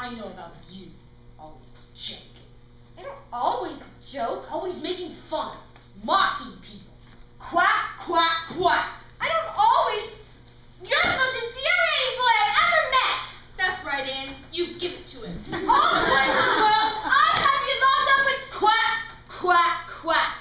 I know about you. Always joking. I don't always joke. Always making fun. Mocking people. Quack, quack, quack. I don't always... You're the most infuriating boy I've ever met. That's right, Anne. You give it to him. Oh, All I have you locked up with quack, quack, quack.